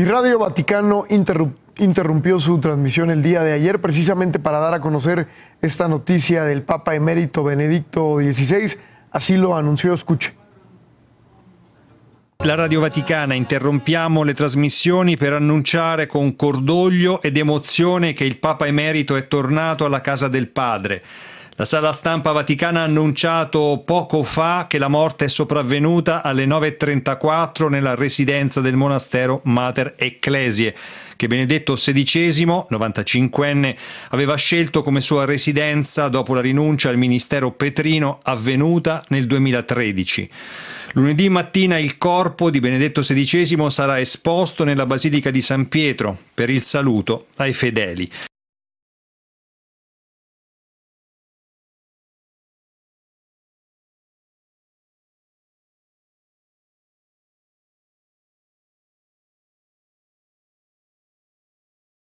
Y Radio Vaticano interrumpió su transmisión el día de ayer precisamente para dar a conocer esta noticia del Papa emérito Benedicto XVI. Así lo anunció, escuche. La Radio Vaticana interrompiamo le trasmissioni per annunciare con cordoglio ed emozione che il Papa emerito è tornato alla casa del Padre. La sala stampa vaticana ha annunciato poco fa che la morte è sopravvenuta alle 9.34 nella residenza del monastero Mater Ecclesie, che Benedetto XVI, 95enne, aveva scelto come sua residenza dopo la rinuncia al ministero petrino avvenuta nel 2013. Lunedì mattina il corpo di Benedetto XVI sarà esposto nella Basilica di San Pietro per il saluto ai fedeli.